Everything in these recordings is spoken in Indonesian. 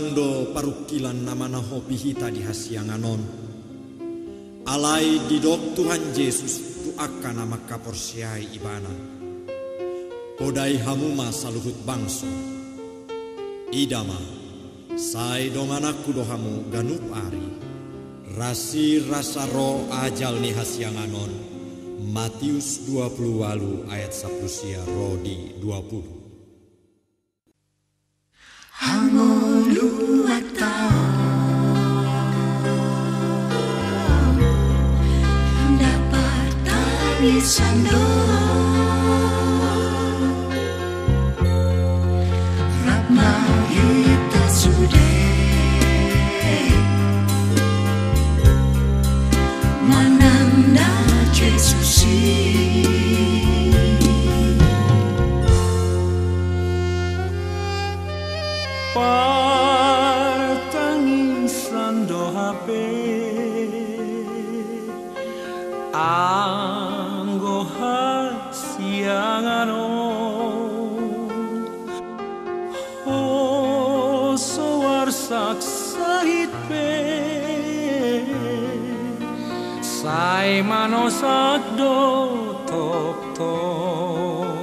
godangdo parukilan nama hopi hita di hasianganon. Alai di dok Tuhan Yesus tu akan nama kaporsiai ibana. Podai hamuma saluhut bangso. Idama, sai domanaku dohamu ganup ari. Rasi rasa roh ajal ni hasianganon. Matius 20 walu ayat 10 sia rodi 20. pensando Paksa pe, Sai mano sakdo tok tok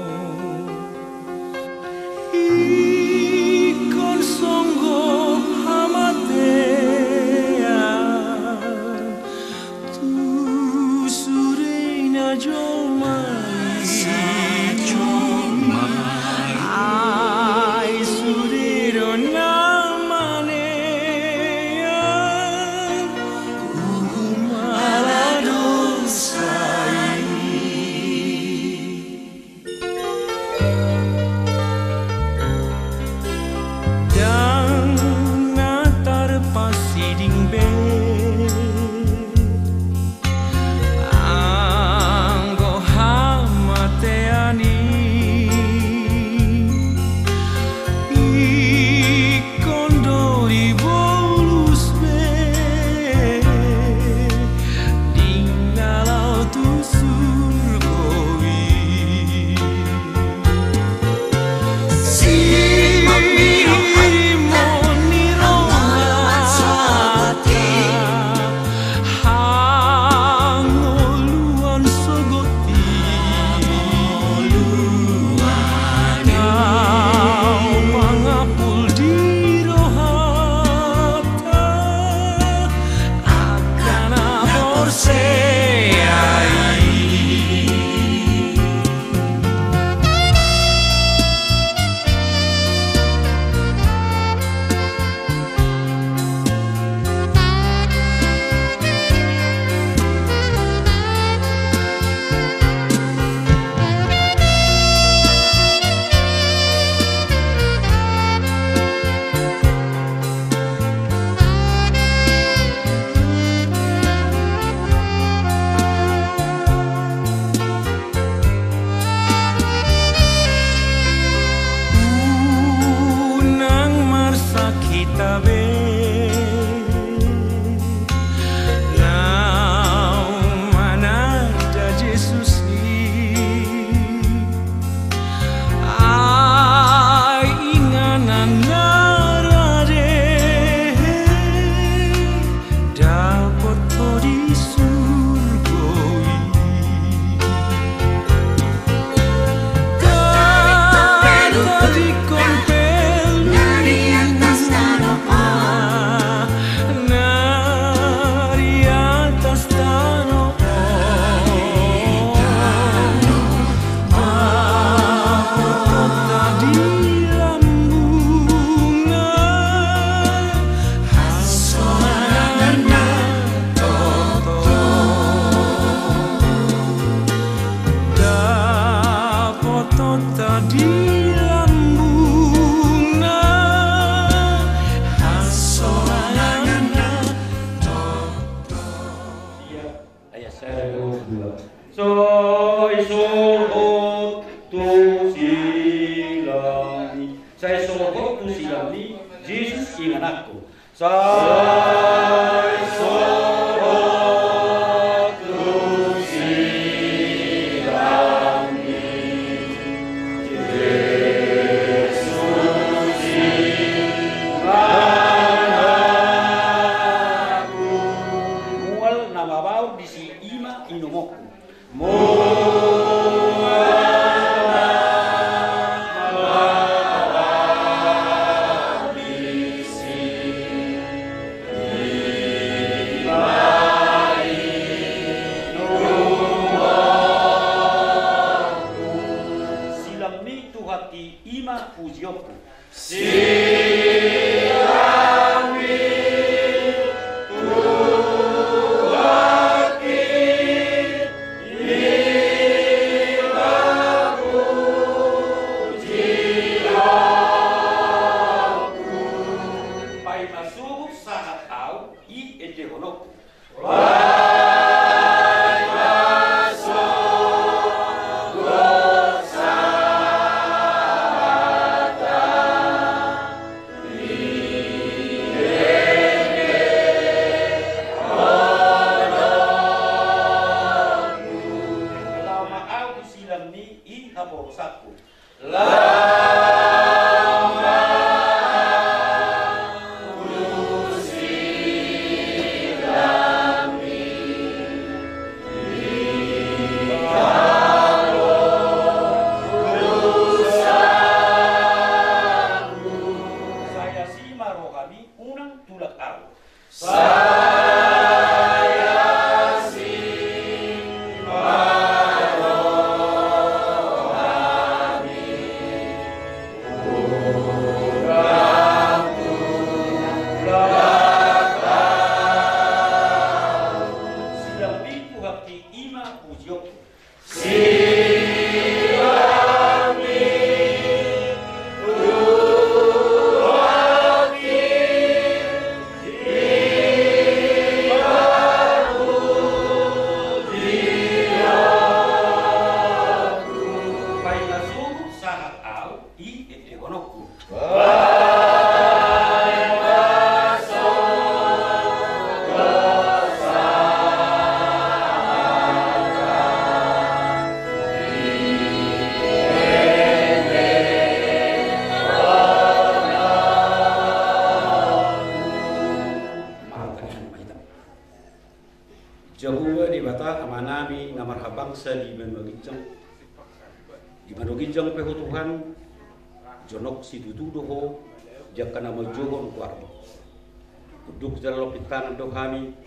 kuduk jalo pitana do kami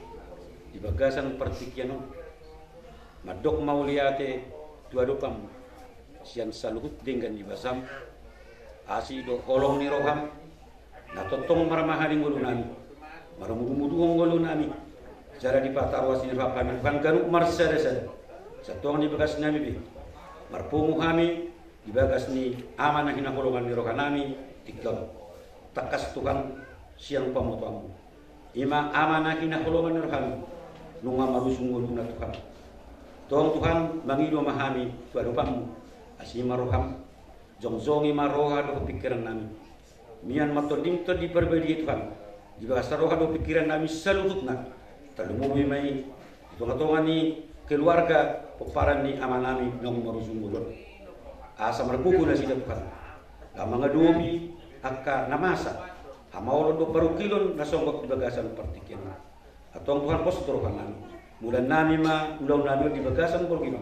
di bagasan pertikiano madok mauliate dua dopam sian saluhut dengan di asi do holong ni roham. Na totong maramahani ngulunami maramumudu ngulunami jara di pata awas ni rapa kami bukan kanu marsa desa satuang di bagas nami bi. Marpumu kami di bagas ni amanah hina holongan ni rokanami tikam takas Tuhan siang pamotuamu ima amanah hina ni rohami nunga marusung nguluna Tuhan Tuhan Tuhan mangido mahami tuadu pamu asima roham jongjongi maroha do pikiran nami. Mian matodim to di perbedi Tuhan. Di bagas roha do pikiran nami salututna talumumi mai tonga-tonga ni keluarga peparan ni amanami nang marusungulon asa marbuku na sida Tuhan. Mga duobi akka namasa hamaulo do parukilon na songgok di bagasan partikian. Atong Tuhan pos turukan nami mulan nami ma ulaw nami di bagasan porkino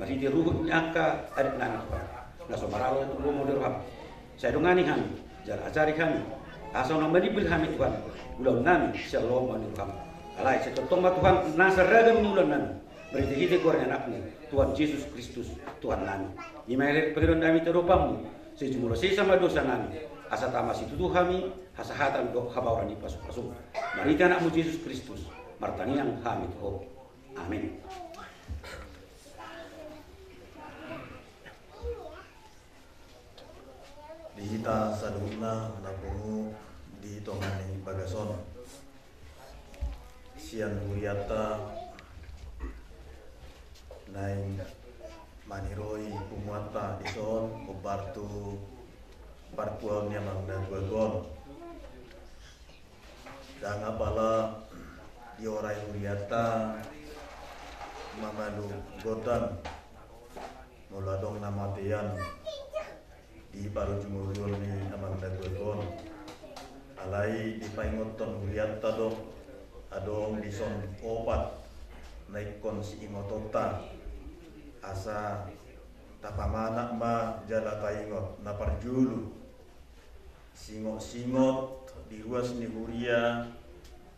masih di ruhut nyaka adik nami Tuhan na somaralo tu mo dirham saya dongani kami jar ajari kami. Asa na manibil kami Tuhan. Ulaw nami shalom manirham alai sa totong Tuhan nasa ragam nulan nami. Berarti hide goreng anaknya Tuhan Yesus Kristus Tuhan nami. Imayret pagkaroon nami terupamu sejumlah sama dosa nami asa tamas itu tuh kami hasahatan do di pasuk pasuk marita anakmu Yesus Kristus martaniang kami tuh amin. Dihita saduna napungu di tongani bagason. Sian muriata naing maniroi pumuata dison kubartu parpual niamang dan gwagon dan apala diorai muriata mamadu gotan. Muladong namatian di baru jumurul ni amang dan gwagon alai di paingoton muriata dong. Adong dison opat naikon si ingotota asa tapamana ma jala taingot na parjulu singot-singot di ruas ni huria.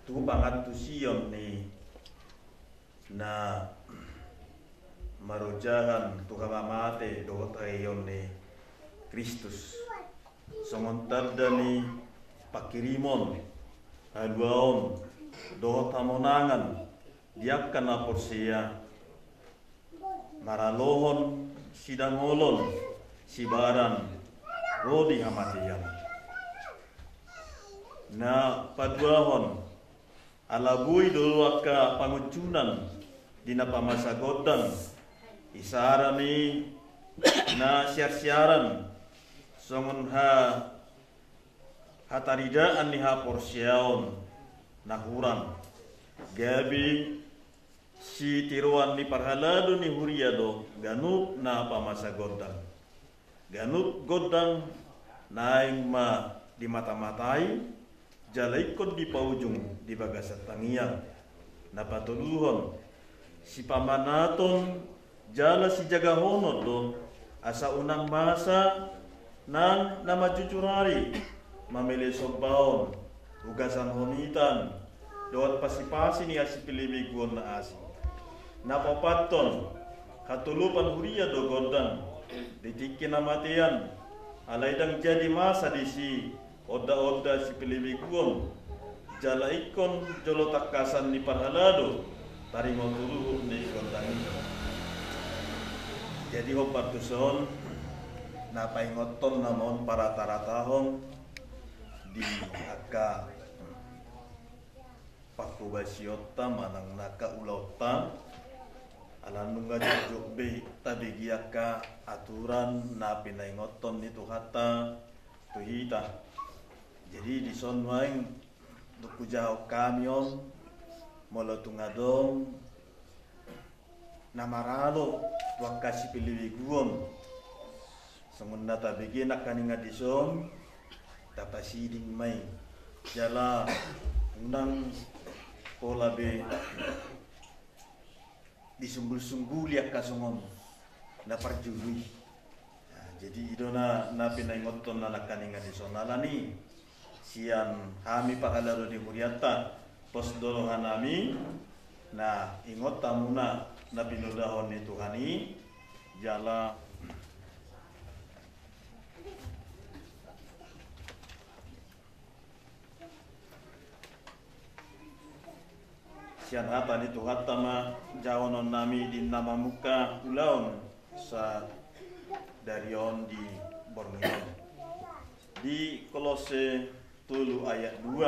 Tu pangat tu sion ni. Na marojahan tu kamamate do tayon ni. Kristus. Songon dani pakirimon haluaon doho tamonangan diakan na porsia maralohon sidangolon sibaran rodi hamatian na paduahon. Alabui dulu aka pangucunan dina pamasagodan isarani na siar-siaran. Songon ha hataridaan ni ha porsiaon. Nahuran. Gabi si tiruan ni parhalado ni huriado ganut na pamasagodan ganut godang naing ma di mata-matai jalaikon di paujung di bagasat tangiang. Napatuluhon si pamanaton jala si jagahono do asa unang masa nang nama cucurari mamele sobaon ugasan honitan. Doat pasi-pasi ni asi pilibiguan na asi. Napapaton katulupan huria do godan ditikin namatian alaidang jadi masa di si oda-oda si pilibiguan jala ikon jolo takasan ni parhalado tari ngotuluhur ni godan jadi hopat tuson napai ngoton namon para taratahong di aka pakubasiota manang naka ulauta alanung nga jujuk be tabigi aka aturan na pinaingoton nito hata tuhita jadi di son waing dukujao kamyon molo tungadong namaralo wakasi pilibiguon Semunda tabigi nak kaninga dison tapasiding may jala undang pola be disumbul-sumbul ya kasongon na parjului Nah, jadi idona na pinaingoton na nakaninga dison nalani sian kami pahalaro di Huriata pos dolohan nami na ingot tamuna na pinudahon ni Tuhani jala. Sian hata ni tu hata ma jawanon nami di nama muka ulaon sa darion di Borneo. Di kolose tulu ayat 2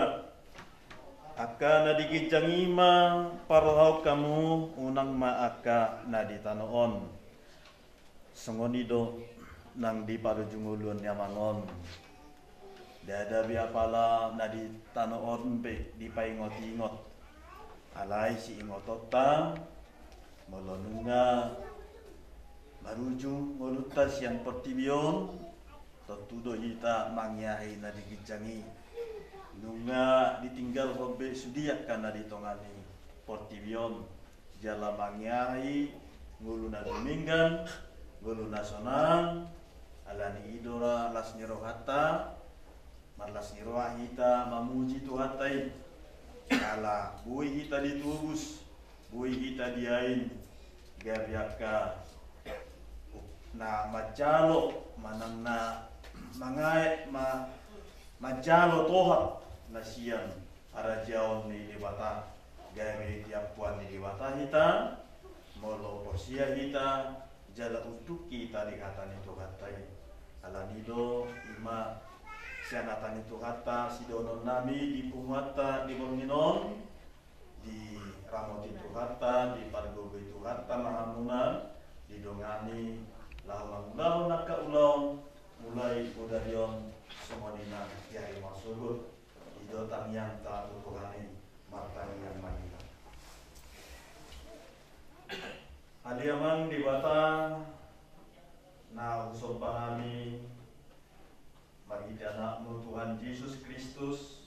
aka na digijangima parhau kamu unang ma aka na ditanoon. Songonido nang di parujungulun yamangon dada biapala na ditanoon pe di paingot-ingot alai si ingotota molonunga marujung moluta siang pertibion totudo hita mangyahi na digijangi nunga ditinggal hobe sudiak kana ditongani portibion jala mangyahi ngulu na duminggan ngulu na sonang alani idora las nyerohata malas nyeroha hita mamuji tuhatai Kala bui kita ditubus, bui kita diain, gabiaka na majalo manang na mangai ma majalo tohat na siyan para jaon ni dewata gabi tiap puan ni dewata hita molo porsia hita jala untuk kita dikata ni tohatai alanido ima sianatan itu kata si donon nami di pumata di Borminon di ramot itu kata di pargogo itu kata mahamunan di dongani lawang ulau naka ulau mulai udarion semonina kiai masulut di yang tak tutuhani martani yang manila Adiamang di bata na usol panami bagi anakmu Tuhan Yesus Kristus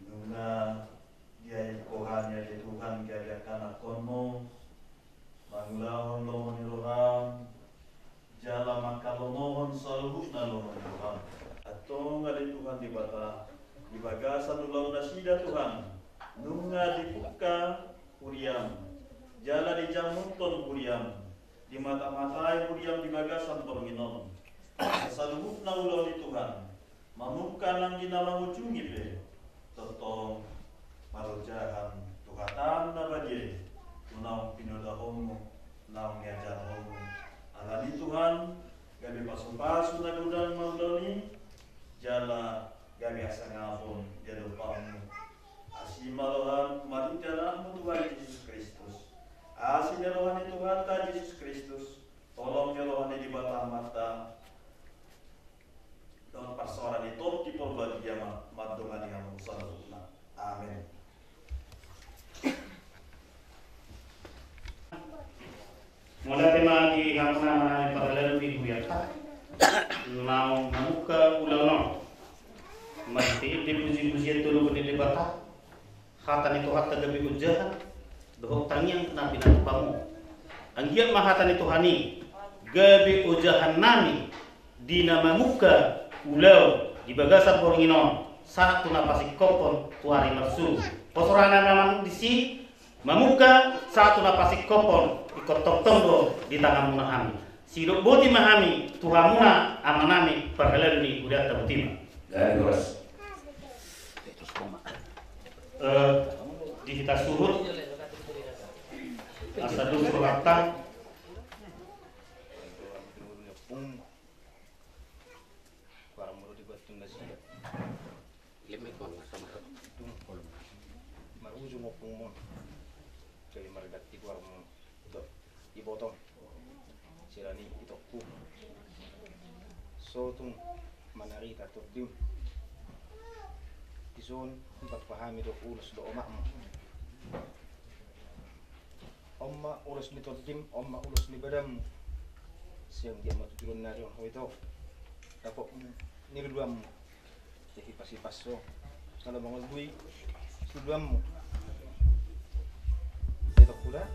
Nuna dia Tuhan ya dia Tuhan dia anak kono Mangulahon lohon iroham Jala maka lomohon selalu na lohon iroham Atau ngali Tuhan di bata Di bagasan ulau nasida Tuhan Nunga dibuka Uriam Jala di jamunton Uriam Di mata-matai Uriam di bagasan Torminon Saluhut na ulo ni Tuhan. Mamuka nang ginawang ujungi pe. Totong marujahan Tuhatan na badye. Tunaw pinudahon mo. Naong ngajahan mo. Ala ni Tuhan. Gabi pasu-pasu na gudang mauloni. Jala gabi asa ngapon. Jalo pamu. Asimalohan maritala mo Tuhan Yesus Kristus. Asin Tuhan itu mata Yesus Kristus. Tolong ya Tuhan di bata mata. Dengan persoalan itu di polbadi dia madungan yang musana. Amin. Mula tema di hamna lalu di buya. Mau mamuka ulau Mati di puji puji itu lu di bata. Hatan itu hata gabi ujah. Dohok tangiang kena bina pamu. Anggiat mahatan itu hani. Gabi ujahan nami. Di nama muka ulau di bagasan poringinon. Saat tu napasi kopon tuari mersu. Posorana memang di si Mamuka satu napasi kopon ikut tok tonggo di tangan munahami. Sidok boti mahami tuhamuna amanami perhelani udah tabutima. Dan terus. Eh, di kita surut asadu surata di luar mo ito ibotong sila ni ito ku so tung manarita to ison empat pahami do urus do oma mo oma urus ni badam. Siyang dia matutulun na rin ho ito tapos niluduam mo jadi pasi paso kalau bangun bui suduam mo ito pula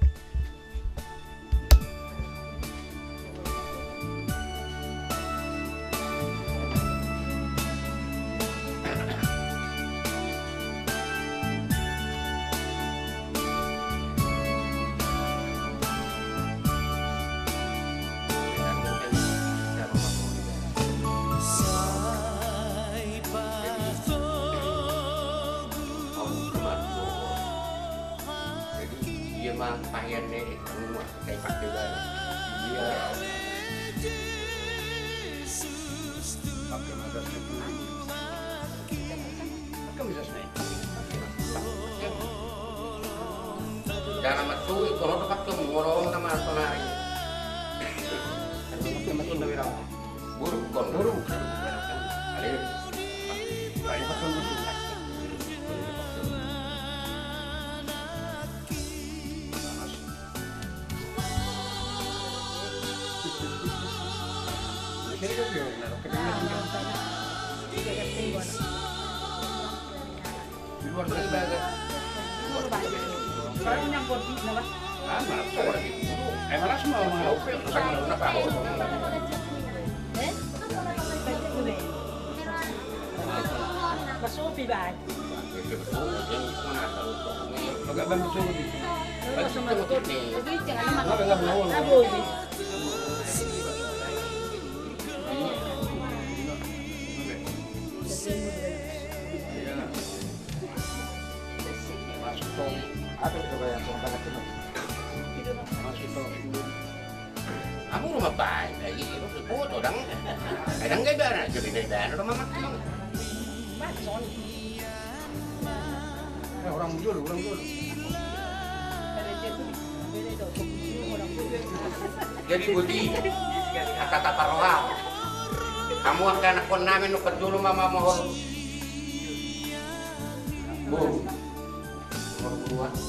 yang Aku rumah baik lagi itu foto dang. Kadang gak ada jadi rumah mak. eh orang muncul Jadi budi kata paroha. Kamu akan aku namin nukat dulu mama mohon. Bu, nomor dua.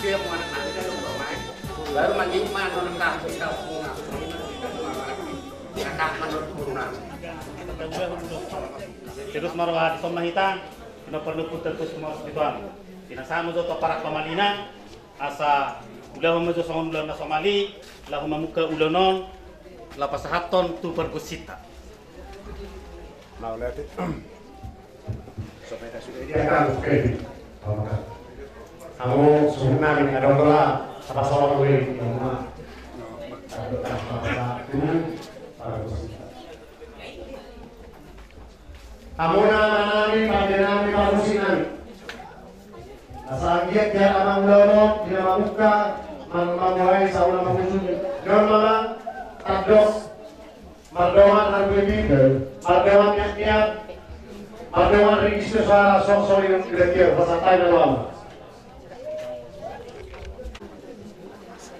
dia mau anak nami kan rumah main. Baru entah kita mau ngaku kita. Dia menurut turunan. Terus marwah di somahita, kina perlu putar kus kumar sebituan. Kina sama zo para pamalina, asa ulah mazo sa ulah na somali, lah mamuka ulanon, lapas haton tu pergusita. Mau lihat itu. Sepeda sudah Ya kan, oke. Kamu sebenarnya ini ada orang apa soal gue yang mana? Kamu nama nami, pada nami, kamu sinami. Asal dia dia amang loro, dia mamuka, mang mamuai sauna mamusun. Don mama, tados, mardoman harbi mardoman yang niat, mardoman registro suara sok sok yang kira-kira pasantai dan lama. Oke, kita lawan. Jadi kita akan suruh kami. Mau lihat ya,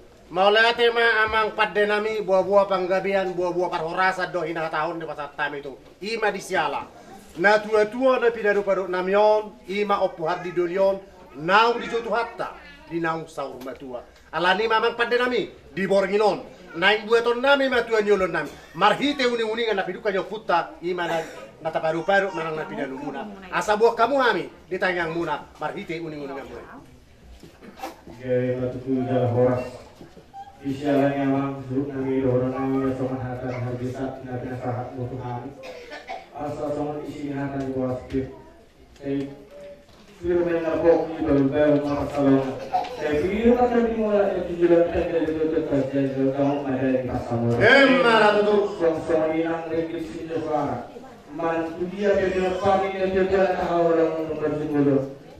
Mau lihat ya, Ma, amang padenami buah-buah panggabian, buah-buah parhorasa do hina tahun di pasar tam itu. Ima di siala. Na tua-tua na pinadu paduk namion, ima opu hardi dolion, nau di jotu hatta, di nau saur matua. Alani mamang padenami, di boringinon. Naing dua ton nami matua nyolon nami. Marhite uni-uni na piduka jo ima na nata paru-paru manang na pinadu muna. Asa buah kamu hami, di muna, marhite uni-uni na muna. Gaya batu jalan horas Isialanya mang duduk nami dorong nami soman hatan habisat nabi sahat mutuhan Asa soman isi hatan kip Saya firman napok ni baru makasalong Saya kira kata dimulai itu juga kata itu tetap jadi kamu ada di pasamu Emma ratu Song song inang regis itu suara Man dia pagi yang dia tahu orang dia Mantu dia Mantu dia memang melusi dua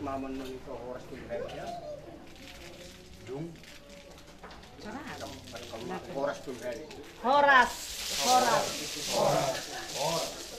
Mamon mo nito oras ko ya. Dung. Oras ko Horas. Horas. Thank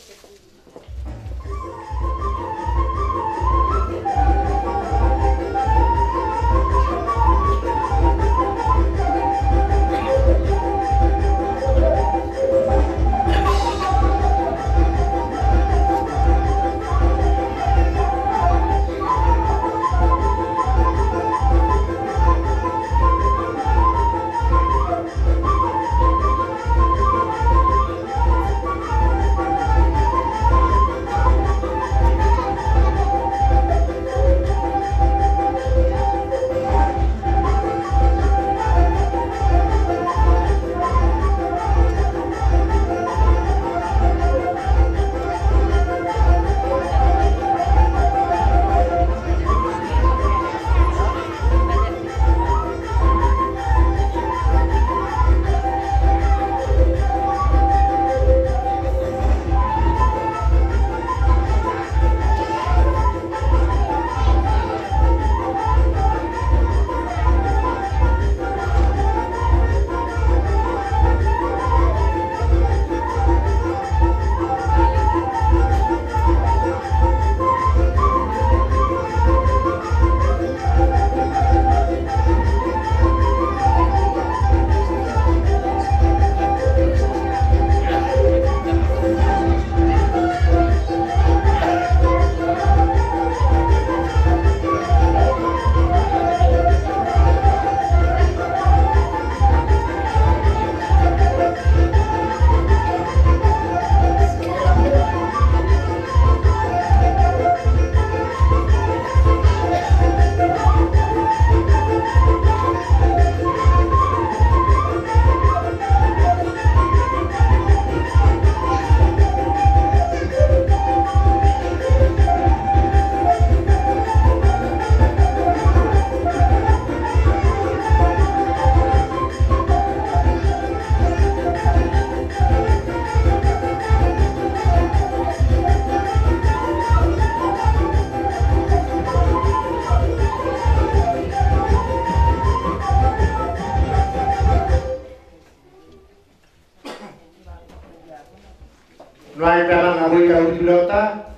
Nuai pera ngabui kau di lota.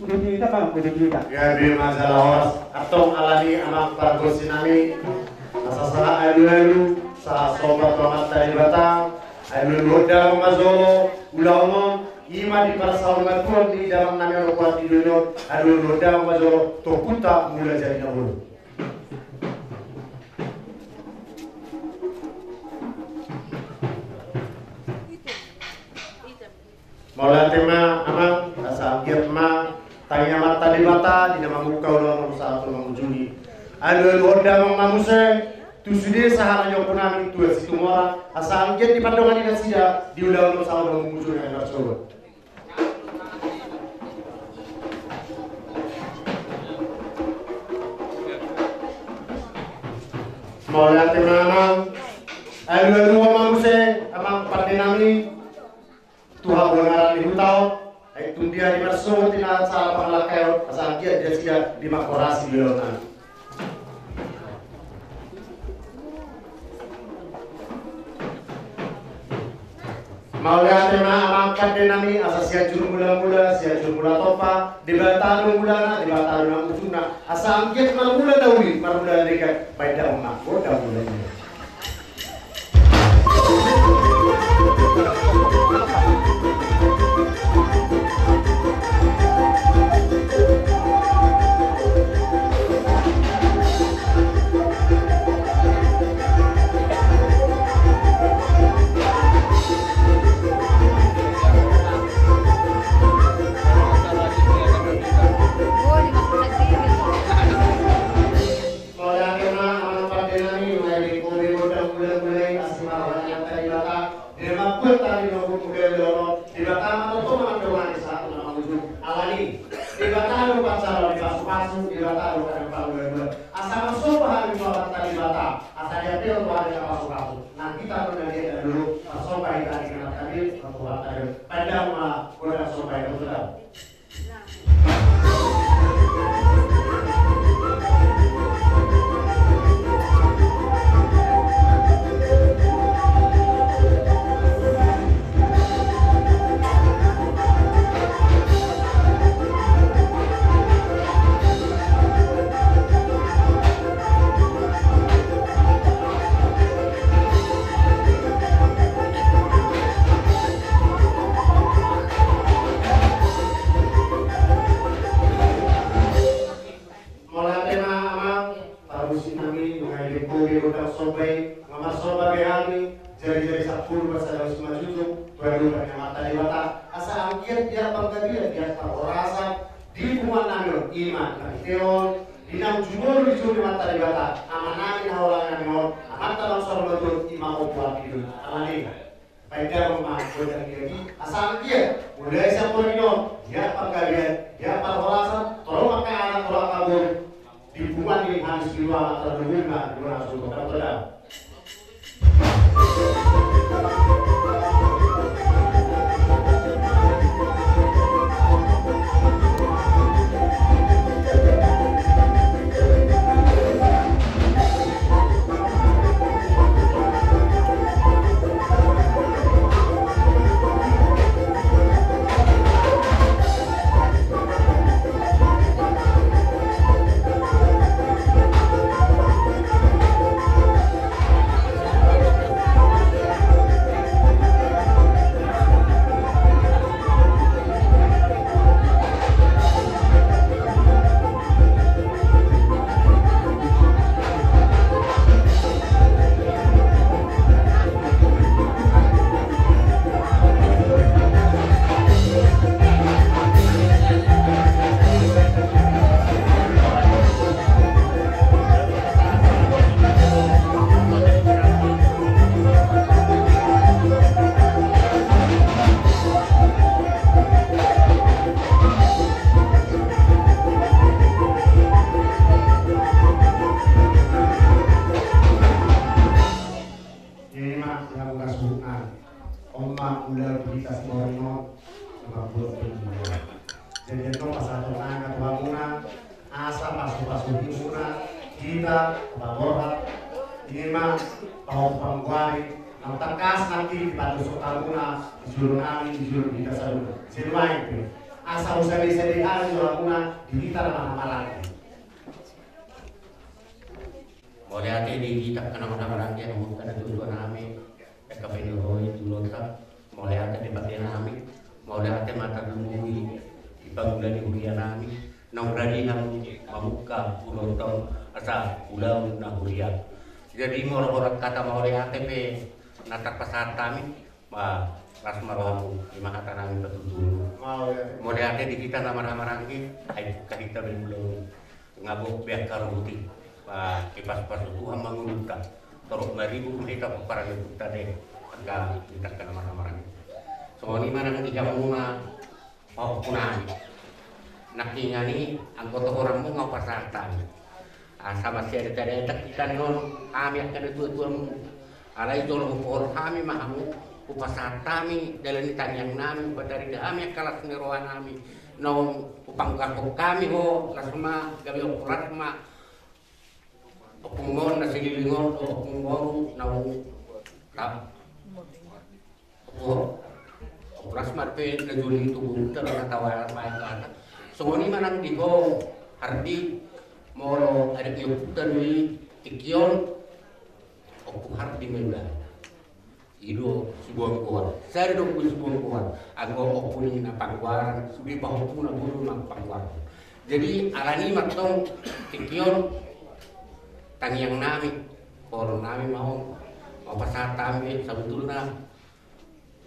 Udah cerita bang, udah cerita. Ya di masalah horas. Atong alani anak. Sa sobat tomat dari batang. Ayu loda mazolo. Ulaomon. Ima di di dalam rokuat di dunia. Ayu loda mazolo. Tokuta mula jadi nabulu. Maulah tema amang asa angkir ma. Tanya mata di mata di nama muka ulah nom sa tu nom juni anu loda mang mamuse. Tu sude sahara yo punami tu situ mora asa angkir di pandongan di sida di ulah nom sa nom juni anu sobo Maulah tema amang anu anu mamuse. Amang padenami Tuhan mengarang di hutau, itu dia di marso tina salah pangalakayo, asal dia dia sia di makorasi lona. Maulia tema amangkat denami asa sia juru mula-mula sia juru mula topa di batanu mulana di batanu nang ujuna asa angkiat mula dawi marmula dekat dah mak boda Allahu Akbar. Padang ma orang sampai ke obuat itu amani Baiknya rumah bodan lagi asal dia mamuka ulotong asa ulau na hurian. Jadi orang-orang kata mau hati pe natak pasar kami. Ma ras marohamu lima kata kami betul Mau ya. Di kita nama-nama rangi. Ayo kita belum ngabuk biar karuti pa kipas pas Tuhan mengulurkan terus maribu kita para itu tadi agak kita kena mana mana so ini mana nanti jam muna mau punani nakinya ni anggota orang mau ngapa sartan sama si ada tadi tak kita non kami akan itu tuan alai jolo por kami mahamu upasa kami dalam ditanya nami dari kami kalah seniruan kami non upang kami ho lasma gabi okurat ma Opungon na sililingon o opungon na tap. Opo. Oras marpe na itu bunter na tawar main kana. So ni manang digo hardi moro ada kiyoputan ni tikion opu hardi menda. Ido sibuang kuat. Saya dong pun sibuang kuat. Anggo opu ni na pangwaran, sudi pahupu na bulu na pangwaran. Jadi arani matong tikion tangiang nami koro nami mau mau pasar tami sebetulnya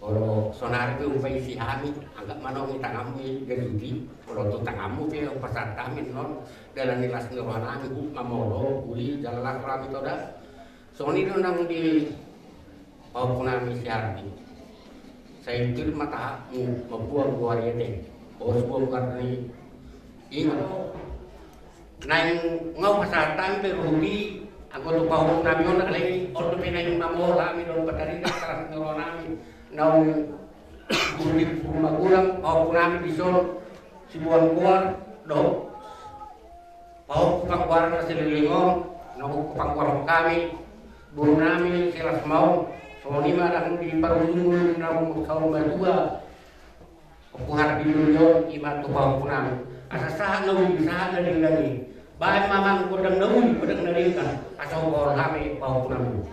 koro sonar itu umpai si kami agak mana kita kami gerudi kalau tu tangamu pe pasar tami non. Dalam nilas ngeruan nami bu mamoro uli jalan lah kami toda soni itu nang di mau nami si hardi saya itu mata membuang buah deh bos buang karena ingat. Nang ngau pasar tan pe rugi. Aku tu pau nami ona lagi. Ordo pe nang mamo lami don patari na karas ngoro nami nau guri rumah kurang pau nami bison si buang kuar do pau kupang kuar na sililingon nau kupang kuar kami buru nami kelas mau so lima dan di parungun nau kau dua Kuhar di dunia iman tu pau punami asa sah nau bisa ada lagi. Bahan mamang kudang nawi kudang naringkan asal kor kami bau punamu.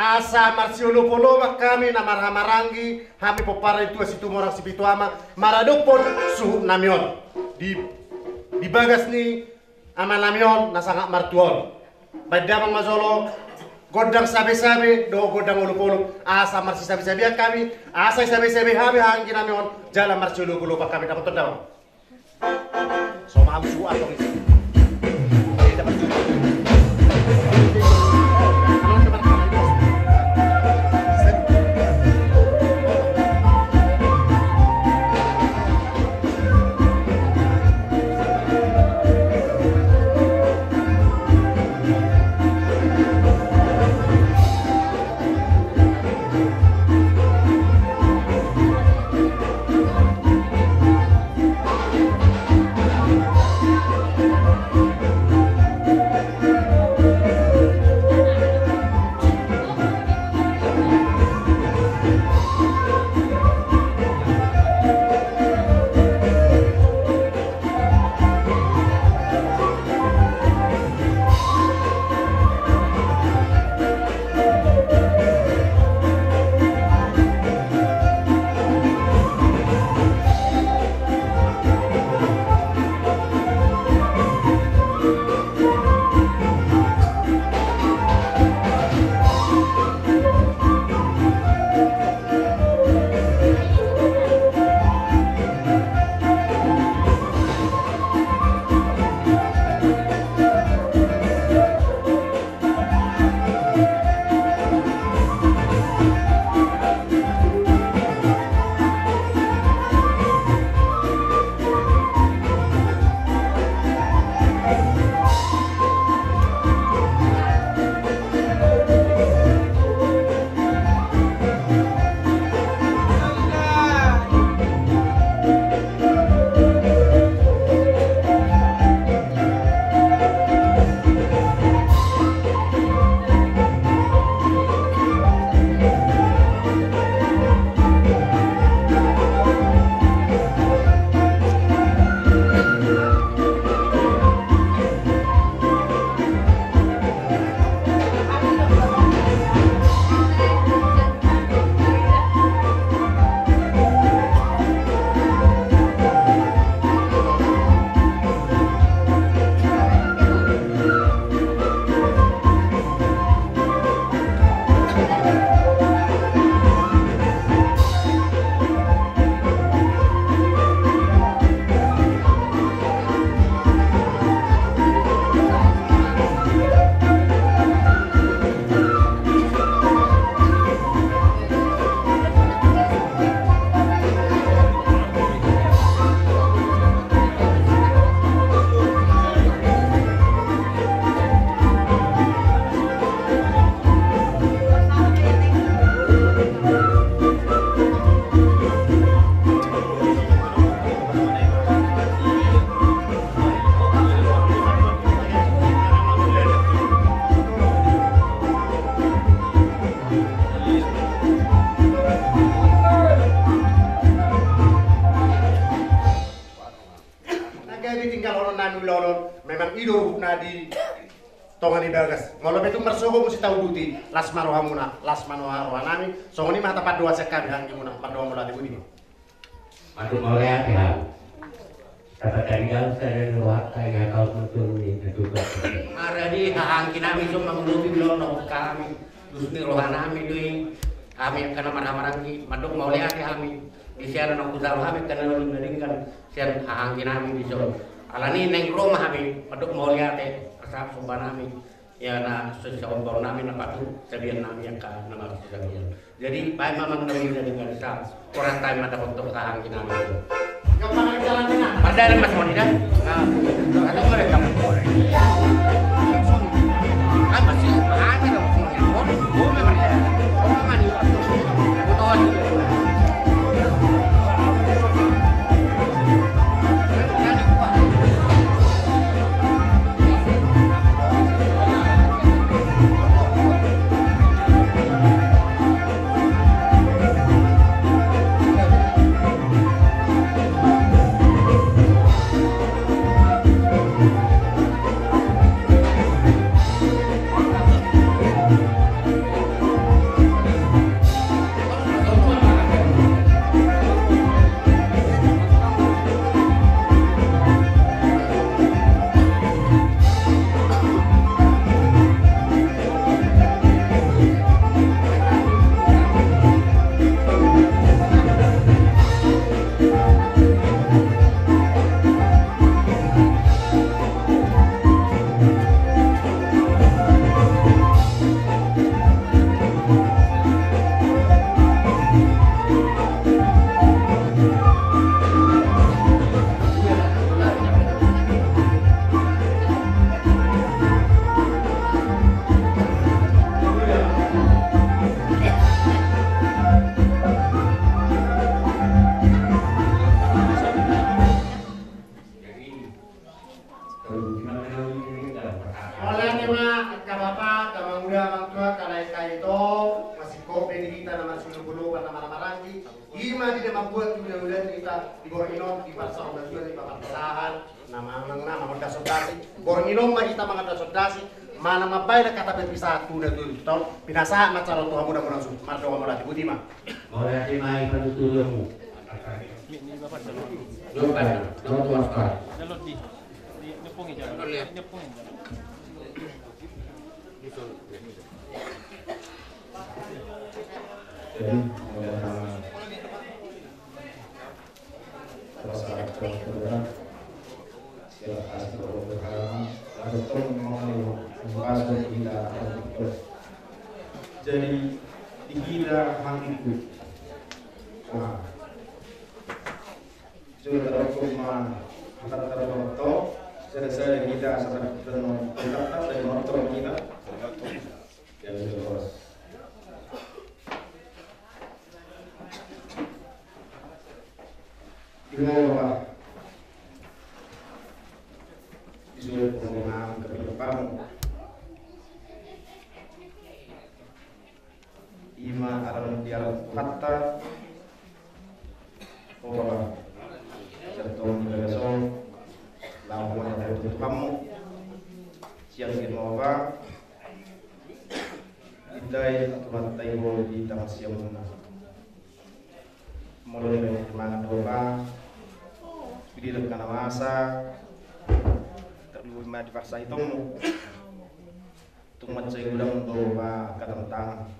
Asa marsiolo polo kami na marhamarangi hami popara itu situ morang si pituama maradopon suhu namion. Di di bagas ni ama namion na sangat martuon. Badamang mazolo godang sabe-sabe do godang ulu-ulu asa marsi sabe-sabe kami asa sabe-sabe hami hangi namion jalan marsiolo polo kami. Dapat terdawang. So maham su atong isi. Jadi dapat lolon memang ido na di tongan ibagas. Ngolo betu mersogo musi tahu duti las maroha muna las maroha roha nami songoni mah tapat dua sekali hangi muna pada mula di budi. Madu mau lihat ya. Dapat tinggal saya waktu yang kau tuntun ini juga. Maradi hahangkin namin so mangulubi lono kami. Dusni roha namin doing kami kana marhamaranggi madok mau lihat kami di siaran aku tahu kami kana ulun naringkan siaran hahangkin namin di so. Alani neng rumah kami madok mau lihat asap sumba namin ya na sesuatu namin na patu sabihan namin yang ka nama sabihan. Jadi baik mamang namin na dengan sa kurang tayo mata untuk jalan tengah? Padahal mas mau tidak? Nah, atau mereka tu dan tu tol pinasa macam tuhan mudah mudah su mardo mula di budi mah Oleh tema ikan tulungmu. Lupa. Jalur di jalan. Jadi, membahas kita jadi dikira hatiku nah sudah terhukum antara terbentuk selesai kita sampai dengan kita dari motor kita ya sudah bos Gimana Pak? Disuruh penggunaan ke depan Ima dialam hatta Oba Sertong besok Lawan yang itu kamu. Siang di Nova Idai Tuhan Taibo di Tangan Siang Mulai dari semangat doa Bidi dengan masa. Terlalu lima di paksa itu Tumat saya gudang doa katentang Ali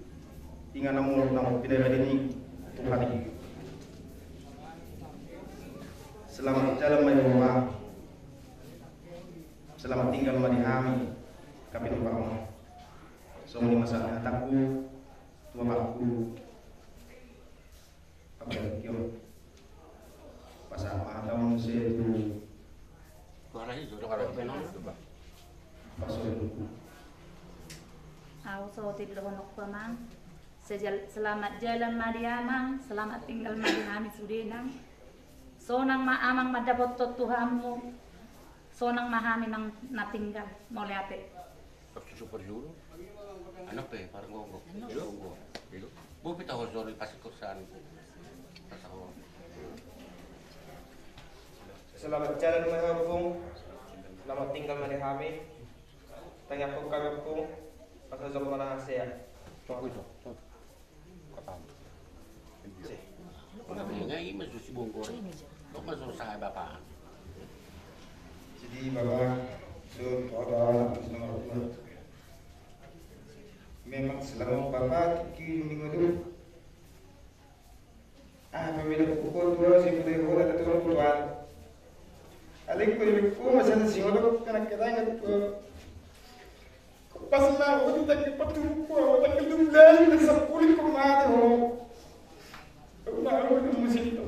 inga namu namu pindah ini. Tuhan. Selamat jalan mai rumah selamat tinggal madi kami kami tempat mau semua di masa anakku tua bakku apa kyo. Pasal mahal saya itu Suara itu udah kalau penon coba. pasal Aku so tidak honok pemang. Sejal, selamat jalan Mariamang, selamat tinggal Mariami Sudenang. Sonang maamang madapot to Tuhanmu. Sonang mahami nang natinggal. Mole ate. Waktu super dulu. Anak pe, parang gongo. Itu gongo. Itu. Bu harus dari pasir kosan. Tahu. Selamat jalan menghubung Selamat tinggal menihami Tanya pun kami pun Pasal zaman rahasia Coba itu. Punya ini masuk si bongkor. Kok masuk saya bapak. jadi bapak ada nomor memang selama bapak kiki minggu itu ah pemilik pukul dua sih boleh boleh tapi kalau keluar alik boleh pukul masih ada sih kalau kena kita ingat pas lah waktu tak dapat tumpah tak lagi nak sepuluh ke mana ho Udah aku itu musim itu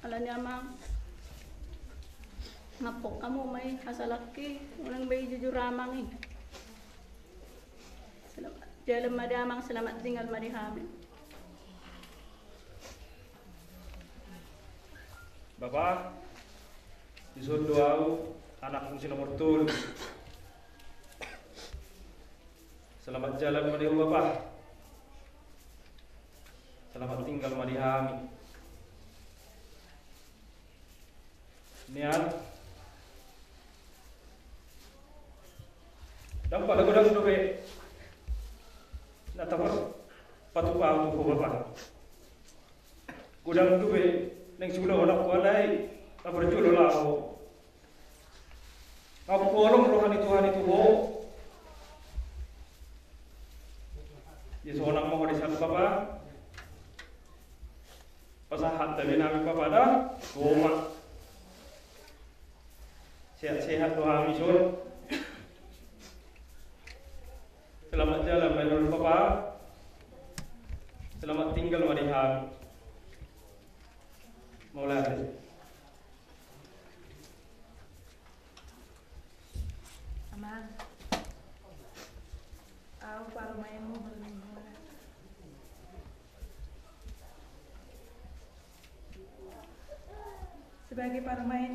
Alanya amang. ngapok kamu may hasalaki unang bay jujur ramang eh selamat jalan madamang selamat tinggal madihamin Bapak, disuruh doa anak fungsi nomor tul. Selamat jalan madihu Bapak. Selamat tinggal madihami. Niat. Dampak lagu dagu dobe. Natapos patu pa ako ko Bapak. Gudang dobe neng sulo anak ko alay tapos julo lao ako kolong rohani Tuhan itu ho Yesus anak mau di sana papa pasahat dari nabi papa dah goma sehat-sehat doa misun selamat jalan menurut papa selamat tinggal marihan Maulana. Aman. Aku para mainmu. Sebagai para main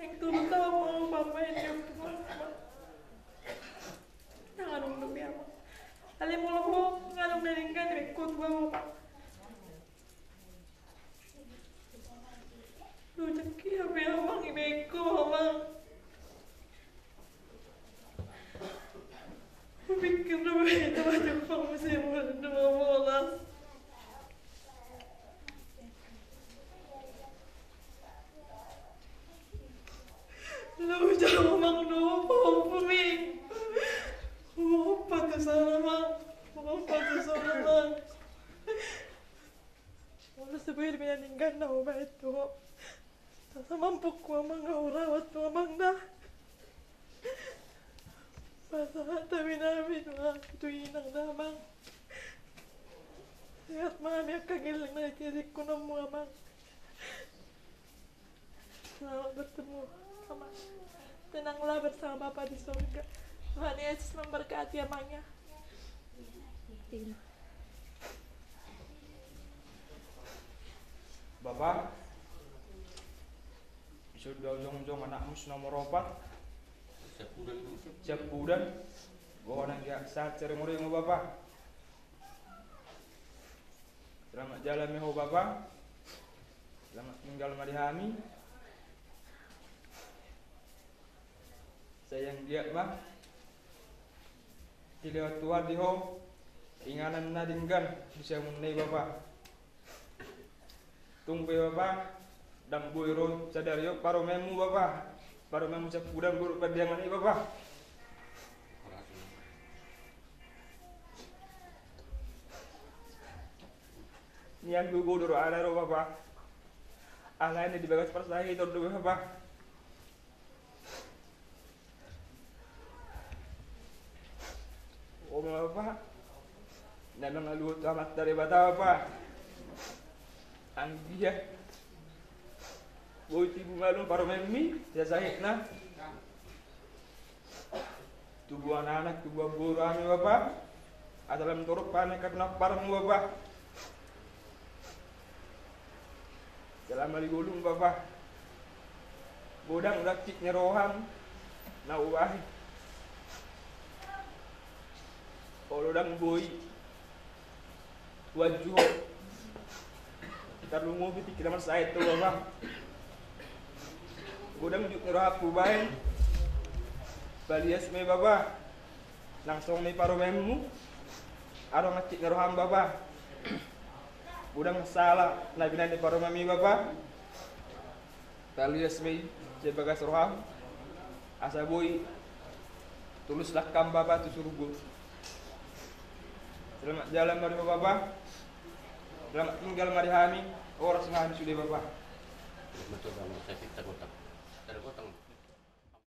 Yang mau pamain yang tuan Nanganong lupi ako. Alam mo lang ko, nganong nalinggan, rekod ba mo? Lujak kaya may amang ibig ko, amang. Pumikir na ba ito ba yung pangmusimul na mamulas? Lujak mo mang lupa po mi. Lupa to sana mang. Lupa to sana mang. Wala sabihin pinaninggan na ako ba ito? Sasamampok ko ang mga orawat mga mangda. Pasahatabi namin mga tuwinang lamang. Kaya't mami ang kagilang na itirik ko ng mga mang. Selamat bertemu sama tenanglah bersama Bapak di surga. Tuhan Yesus memberkati amanya. Bapak, sudah ujung-ujung anakmu nomor opat. Siap bulan. Bawa nang ya saat cari murid mau bapak. Selamat jalan meho bapak. Selamat tinggal madihami. Sayang dia mah. Dilewat Tuhan diho. Inganan na dinggan bisa munai bapak. Tunggu bapak. Dan buiro sadar yo paro memu bapak. Paro memu budang buruk padiangan ini bapak. Nian gugu dulu ala ro bapak. Ala ini dibagas persahi itu dulu bapak. Oh bapak. Nanang aluh tamat dari bata bapak. Anggia. Boy tibu malum paro memi, ya sahih na. Tubuh anak-anak, tubuh guru kami bapak. Asalam turuk panik karena parang bapak. Dalam ali gulung bapak. Bodang rakik nyeroham. Na uwahi. Dang boy. Wajuh. Tarungu biti kiraman saya tu bapak. Gudang juk ngerohap kubain. Balias may baba. Langsung may parumemu. Arong ngacik ngeroham baba. Budang salah na binan ni parumami baba. Talias may sebagai surham. Asa boy tulus lakam baba tu surga. Selamat jalan mari baba. Selamat tinggal mari kami. Orang sengaja sudah baba. Betul banget,